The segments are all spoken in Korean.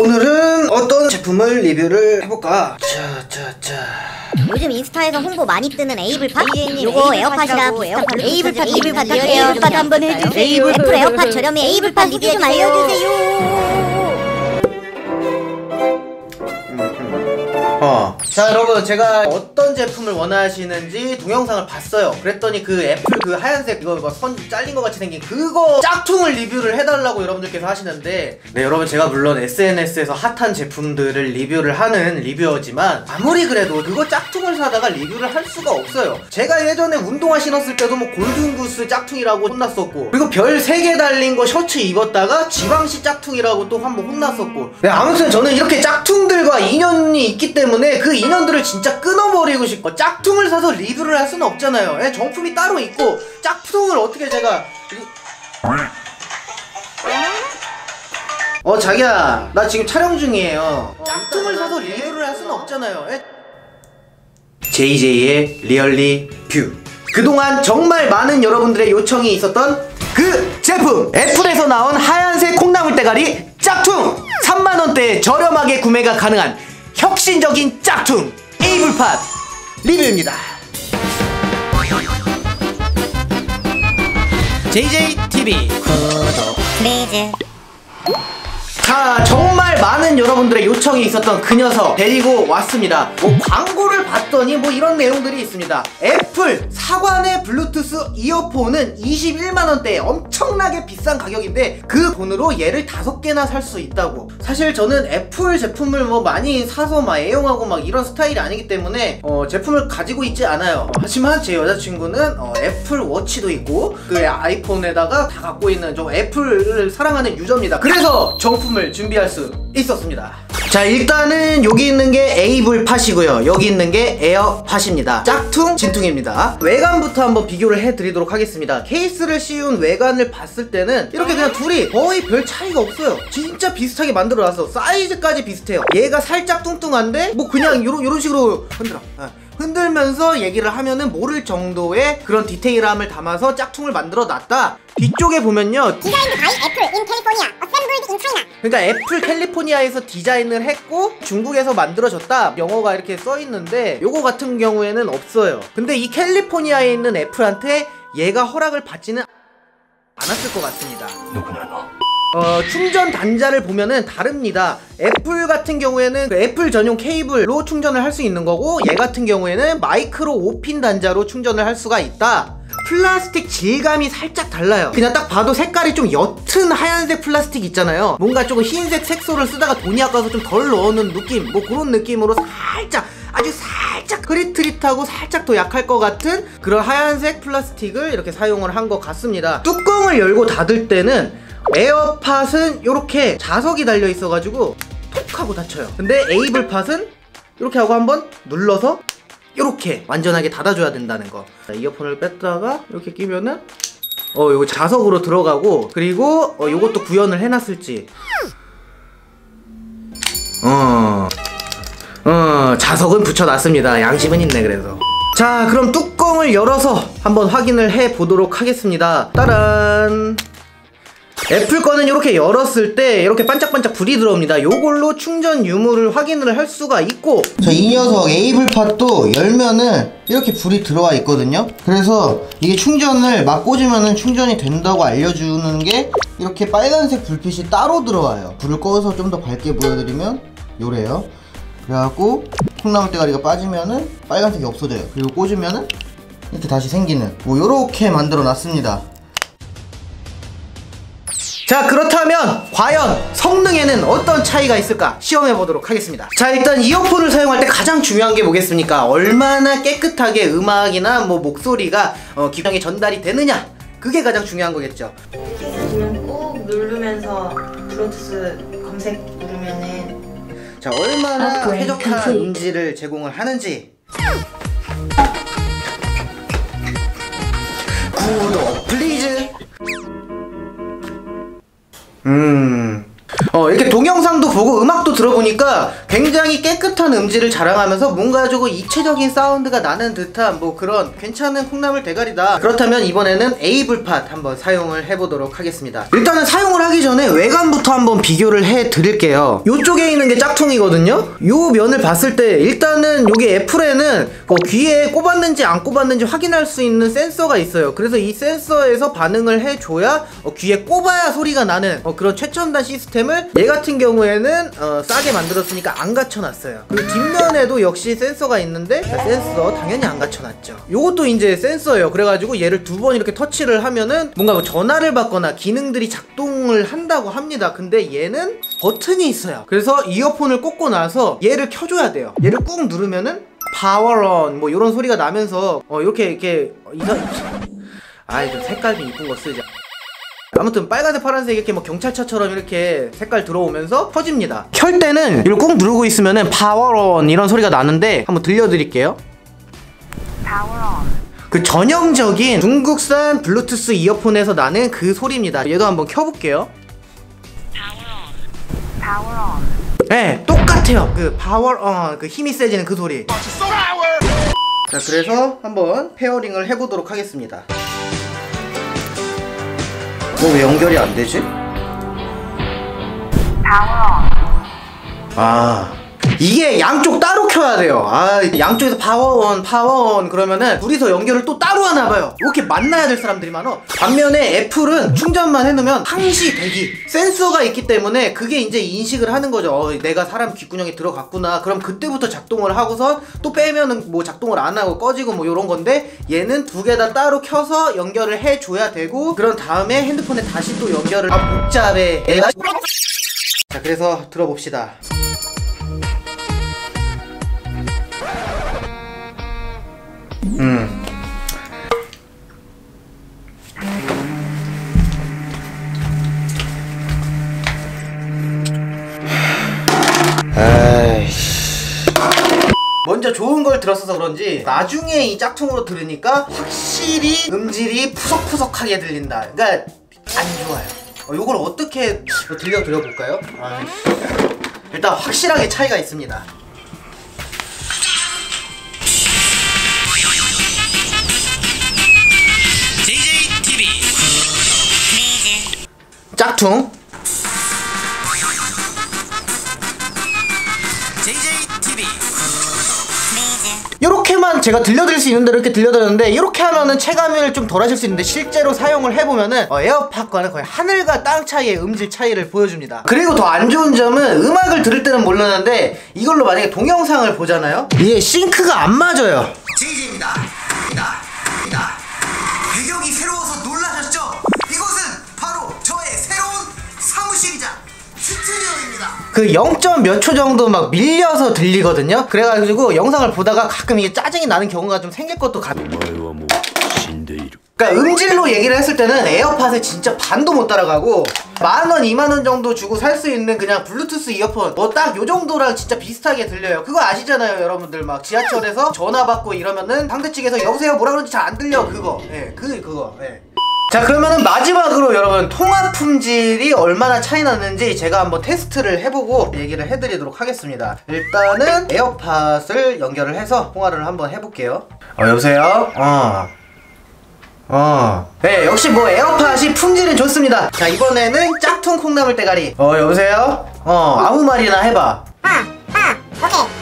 오늘은 어떤 제품을 리뷰를 해볼까? 자, 자, 자. 요즘 인스타에서 홍보 많이 뜨는 에이블팟? 요거 에어팟이랑 비슷한 에이블팟, 에이블팟 에이블팟, 리뷰 에이블팟 한번 해주세요. 애플 에어팟 저렴해 에이블팟 리뷰 좀 알려주세요 어. 자 여러분 제가 어떤 제품을 원하시는지 동영상을 봤어요 그랬더니 그 애플 그 하얀색 이거 막 선 잘린 것 같이 생긴 그거 짝퉁을 리뷰를 해달라고 여러분들께서 하시는데 네 여러분 제가 물론 SNS에서 핫한 제품들을 리뷰를 하는 리뷰어지만 아무리 그래도 그거 짝퉁을 사다가 리뷰를 할 수가 없어요 제가 예전에 운동화 신었을 때도 뭐 골든구스 짝퉁이라고 혼났었고 그리고 별 3개 달린 거 셔츠 입었다가 지방시 짝퉁이라고 또 한 번 혼났었고 네 아무튼 저는 이렇게 짝퉁들과 인연이 있기 때문에 그 인연들을 진짜 끊어버리고 싶고 짝퉁을 사서 리뷰를 할 수는 없잖아요. 예, 정품이 따로 있고 짝퉁을 어떻게 제가 어 자기야 나 지금 촬영 중이에요. 짝퉁을 사서 리뷰를 할 수는 없잖아요. 예? JJ의 리얼리뷰. 그동안 정말 많은 여러분들의 요청이 있었던 그 제품. 애플에서 나온 하얀색 콩나물 대가리 짝퉁. 3만원대에 저렴하게 구매가 가능한 혁신적인 짝퉁 에이블팟 리뷰입니다. JJTV 구독. please 자 정말 많은 여러분들의 요청이 있었던 그 녀석 데리고 왔습니다. 뭐 광고를 봤더니 뭐 이런 내용들이 있습니다 애플 사관의 블루투스 이어폰은 21만원대 엄청나게 비싼 가격인데 그 돈으로 얘를 다섯 개나 살 수 있다고. 사실 저는 애플 제품을 뭐 많이 사서 막 애용하고 막 이런 스타일이 아니기 때문에 어, 제품을 가지고 있지 않아요. 어, 하지만 제 여자친구는 어, 애플 워치도 있고 그 아이폰에다가 다 갖고 있는 저 애플을 사랑하는 유저입니다. 그래서 정품을 준비할 수 있었습니다 자 일단은 여기 있는 게 에이블 팟이고요. 여기 있는 게 에어 팟입니다. 짝퉁 진퉁입니다. 외관부터 한번 비교를 해드리도록 하겠습니다. 케이스를 씌운 외관을 봤을 때는 이렇게 그냥 둘이 거의 별 차이가 없어요. 진짜 비슷하게 만들어놨어 사이즈까지 비슷해요. 얘가 살짝 뚱뚱한데 뭐 그냥 요런, 식으로 흔들어 아. 흔들면서 얘기를 하면은 모를 정도의 그런 디테일함을 담아서 짝퉁을 만들어 놨다. 뒤쪽에 보면요 Designed by Apple in California Assembled in China. 그러니까 애플 캘리포니아에서 디자인을 했고 중국에서 만들어졌다. 영어가 이렇게 써 있는데 요거 같은 경우에는 없어요. 근데 이 캘리포니아에 있는 애플한테 얘가 허락을 받지는 않았을 것 같습니다. 누구냐 너? 어, 충전 단자를 보면은 다릅니다. 애플 같은 경우에는 그 애플 전용 케이블로 충전을 할 수 있는 거고 얘 같은 경우에는 마이크로 5핀 단자로 충전을 할 수가 있다. 플라스틱 질감이 살짝 달라요. 그냥 딱 봐도 색깔이 좀 옅은 하얀색 플라스틱 있잖아요. 뭔가 조금 흰색 색소를 쓰다가 돈이 아까워서 좀 덜 넣어놓은 느낌, 뭐 그런 느낌으로 살짝 아주 살짝 흐릿흐릿하고 살짝 더 약할 것 같은 그런 하얀색 플라스틱을 이렇게 사용을 한 것 같습니다. 뚜껑을 열고 닫을 때는 에어팟은 이렇게 자석이 달려 있어가지고 톡 하고 닫혀요. 근데 에이블팟은 이렇게 하고 한번 눌러서 이렇게 완전하게 닫아줘야 된다는 거. 자, 이어폰을 뺐다가 이렇게 끼면은 어 이거 자석으로 들어가고 그리고 어 요것도 구현을 해놨을지 어. 어, 자석은 붙여놨습니다. 양심은 있네, 그래서. 자, 그럼 뚜껑을 열어서 한번 확인을 해 보도록 하겠습니다. 따란. 애플 거는 이렇게 열었을 때 이렇게 반짝반짝 불이 들어옵니다. 요걸로 충전 유무를 확인을 할 수가 있고 자, 이 녀석 에이블팟도 열면은 이렇게 불이 들어와 있거든요. 그래서 이게 충전을 막 꽂으면은 충전이 된다고 알려주는 게 이렇게 빨간색 불빛이 따로 들어와요. 불을 꺼서 좀 더 밝게 보여드리면 요래요. 그래갖고 콩나물 대가리가 빠지면은 빨간색이 없어져요. 그리고 꽂으면은 이렇게 다시 생기는 뭐 요렇게 만들어 놨습니다. 자 그렇다면 과연 성능에는 어떤 차이가 있을까 시험해 보도록 하겠습니다. 자 일단 이어폰을 사용할 때 가장 중요한 게 뭐겠습니까? 얼마나 깨끗하게 음악이나 뭐 목소리가 어, 기량에 전달이 되느냐? 그게 가장 중요한 거겠죠. 꾹 누르면서 블루투스 검색 누르면은 자 얼마나 Upgrade 쾌적한 complete. 음질을 제공을 하는지 보고 음악 도 들어보니까 굉장히 깨끗한 음질을 자랑하면서 뭔가 조금 입체적인 사운드가 나는 듯한 뭐 그런 괜찮은 콩나물 대가리다. 그렇다면 이번에는 에이블팟 한번 사용을 해보도록 하겠습니다. 일단은 사용을 하기 전에 외관부터 한번 비교를 해 드릴게요. 요쪽에 있는 게 짝퉁이거든요. 요 면을 봤을 때 일단은 여기 애플에는 그 귀에 꼽았는지 안 꼽았는지 확인할 수 있는 센서가 있어요. 그래서 이 센서에서 반응을 해줘야 어, 귀에 꼽아야 소리가 나는 어, 그런 최첨단 시스템을 얘 같은 경우에는 어, 싸게 만들었으니까 안 갖춰놨어요. 그리고 뒷면에도 역시 센서가 있는데 자, 센서 당연히 안 갖춰놨죠. 요것도 이제 센서예요. 그래가지고 얘를 두 번 이렇게 터치를 하면은 뭔가 뭐 전화를 받거나 기능들이 작동을 한다고 합니다. 근데 얘는 버튼이 있어요. 그래서 이어폰을 꽂고 나서 얘를 켜줘야 돼요. 얘를 꾹 누르면은 파워런 뭐 이런 소리가 나면서 어 이렇게 이렇게 어, 이상 아이 좀 색깔 좀 이쁜 거 쓰자. 아무튼 빨간색 파란색 이렇게 뭐 경찰차처럼 이렇게 색깔 들어오면서 켜집니다. 켤 때는 이걸 꾹 누르고 있으면은 파워온 이런 소리가 나는데 한번 들려드릴게요. 그 전형적인 중국산 블루투스 이어폰에서 나는 그 소리입니다. 얘도 한번 켜볼게요. 네 똑같아요. 그 power on 그 힘이 세지는 그 소리. 자 그래서 한번 pairing을 해보도록 하겠습니다 뭐왜 연결이 안 되지? 아 이게 양쪽 따로 켜야 돼요. 아 양쪽에서 power on power on 그러면은 둘이서 연결을 또 따로 하나 봐요. 이렇게 만나야 될 사람들이 많어. 반면에 애플은 충전만 해놓으면 항시 대기 센서가 있기 때문에 그게 이제 인식을 하는 거죠. 어, 내가 사람 귓구녕에 들어갔구나. 그럼 그때부터 작동을 하고서 또 빼면은 뭐 작동을 안 하고 꺼지고 뭐 이런 건데 얘는 두 개 다 따로 켜서 연결을 해줘야 되고 그런 다음에 핸드폰에 다시 또 연결을 아 복잡해. 자 그래서 들어봅시다. 먼저 좋은 걸 들었어서 그런지 나중에 이 짝퉁으로 들으니까 확실히 음질이 푸석푸석하게 들린다. 그러니까 안 좋아요. 어, 요걸 어떻게 들려드려 볼까요? 아이씨. 일단 확실하게 차이가 있습니다. 짝퉁 이렇게만 제가 들려드릴 수 있는 대로 이렇게 들려드렸는데 이렇게 하면은 체감을 좀 덜 하실 수 있는데 실제로 사용을 해보면은 어, 에어팟과는 거의 하늘과 땅 차이의 음질 차이를 보여줍니다. 그리고 더 안 좋은 점은 음악을 들을 때는 모르는데 이걸로 만약에 동영상을 보잖아요? 이게 싱크가 안 맞아요. 제이제입니다 그 0. 몇 초 정도 막 밀려서 들리거든요. 그래가지고 영상을 보다가 가끔 이게 짜증이 나는 경우가 좀 생길 것도 같아요. 그러니까 음질로 얘기를 했을 때는 에어팟에 진짜 반도 못 따라가고 만 원, 이만 원 정도 주고 살 수 있는 그냥 블루투스 이어폰 뭐 딱 요 정도랑 진짜 비슷하게 들려요. 그거 아시잖아요, 여러분들 막 지하철에서 전화 받고 이러면은 상대 측에서 여보세요 뭐라 그런지 잘 안 들려 그거. 예, 그 그거. 예. 자 그러면은 마지막으로 여러분 통화 품질이 얼마나 차이 나는지 제가 한번 테스트를 해보고 얘기를 해드리도록 하겠습니다 일단은 에어팟을 연결을 해서 통화를 한번 해볼게요 어 여보세요? 어 어. 네, 역시 뭐 에어팟이 품질은 좋습니다. 자, 이번에는 짝퉁 콩나물 대가리. 어, 여보세요? 어, 아무 말이나 해봐.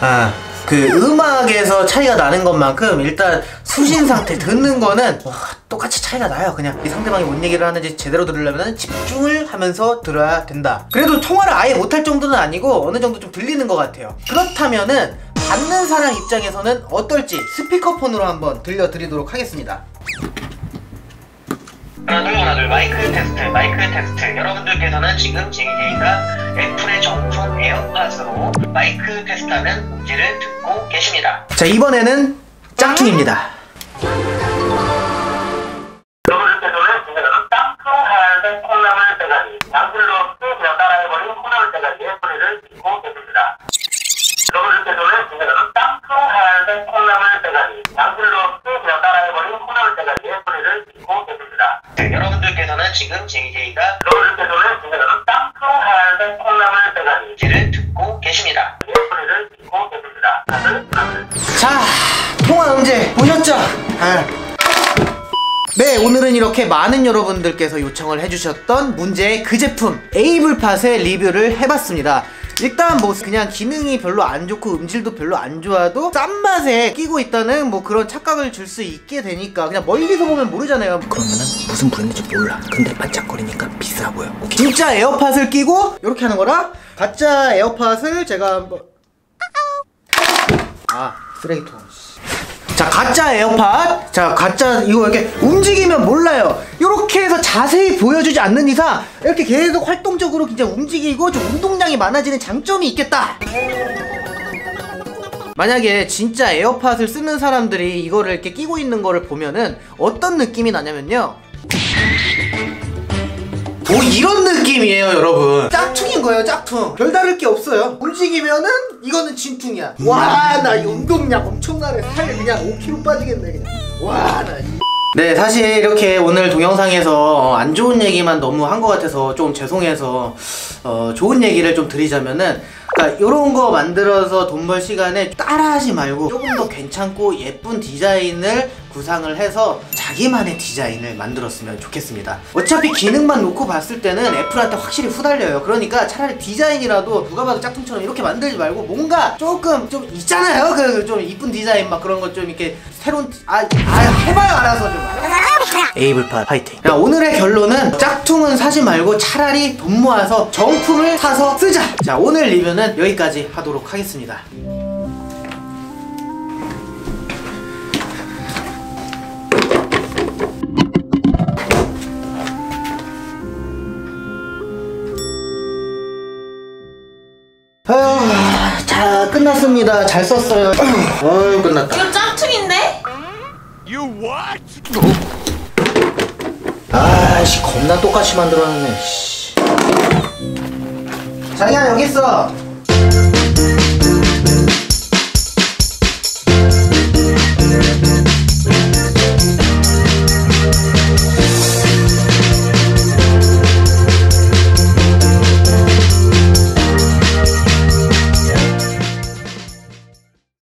아, 그 음악에서 차이가 나는 것만큼 일단 수신 상태 듣는 거는 와, 똑같이 차이가 나요. 그냥 이 상대방이 뭔 얘기를 하는지 제대로 들으려면 집중을 하면서 들어야 된다. 그래도 통화를 아예 못할 정도는 아니고 어느 정도 좀 들리는 것 같아요. 그렇다면은 받는 사람 입장에서는 어떨지 스피커폰으로 한번 들려드리도록 하겠습니다. 하나 둘 하나 둘 마이크 테스트 마이크 테스트 여러분들께서는 지금 JJ가 애플의 정품 에어팟으로 마이크 테스트하는 음질을 듣고 계십니다 자, 이번에는 짝퉁입니다. 계십니다 여러분들께서는 지금 JJ가 여러분들께서는 지금 땅콩 하얀색 콩나물 대가리 음질을 듣고 계십니다 소리를 듣고 계십니다 다들 자, 통화 음질 보셨죠? 아. 네, 오늘은 이렇게 많은 여러분들께서 요청을 해주셨던 문제의 그 제품 에이블팟의 리뷰를 해봤습니다. 일단 뭐 그냥 기능이 별로 안 좋고 음질도 별로 안 좋아도 싼 맛에 끼고 있다는 뭐 그런 착각을 줄 수 있게 되니까 그냥 멀리서 보면 모르잖아요. 그러면은 무슨 브랜드인지 몰라. 근데 반짝거리니까 비싸 보여. 오케이. 진짜 에어팟을 끼고 이렇게 하는 거라 가짜 에어팟을 제가 한번 아 쓰레기통. 자 가짜 에어팟. 자 가짜 이거 이렇게 움직이면 몰라요. 이렇게 해서 자세히 보여주지 않는 이상 이렇게 계속 활동적으로 진짜 움직이고 좀 운동량이 많아지는 장점이 있겠다. 만약에 진짜 에어팟을 쓰는 사람들이 이거를 이렇게 끼고 있는 거를 보면은 어떤 느낌이 나냐면요 뭐 이런 느낌이에요 여러분. 짝퉁인 거예요 짝퉁. 별다를 게 없어요. 움직이면은 이거는 진퉁이야. 와 나 이 운동량 엄청나네. 살 그냥 5kg 빠지겠네 그냥. 와나 네 사실 이렇게 오늘 동영상에서 어, 안 좋은 얘기만 너무 한 것 같아서 좀 죄송해서 어, 좋은 얘기를 좀 드리자면은 그러니까 이런 거 만들어서 돈 벌 시간에 따라하지 말고 조금 더 괜찮고 예쁜 디자인을 구상을 해서 자기만의 디자인을 만들었으면 좋겠습니다. 어차피 기능만 놓고 봤을 때는 애플한테 확실히 후달려요. 그러니까 차라리 디자인이라도 누가 봐도 짝퉁처럼 이렇게 만들지 말고 뭔가 조금 좀 있잖아요. 그 좀 이쁜 디자인 막 그런 거좀 이렇게 새로운 디- 아, 아 해봐요 알아서 좀. 에이블팟 파이팅. 야, 오늘의 결론은 짝퉁은 사지 말고 차라리 돈 모아서 정품을 사서 쓰자. 자 오늘 리뷰는 여기까지 하도록 하겠습니다. 감사합니다. 잘 썼어요. 어이, 끝났다. 이거 짝퉁인데? 아씨, 겁나 똑같이 만들어놨네. 씨. 자기야, 여기 있어.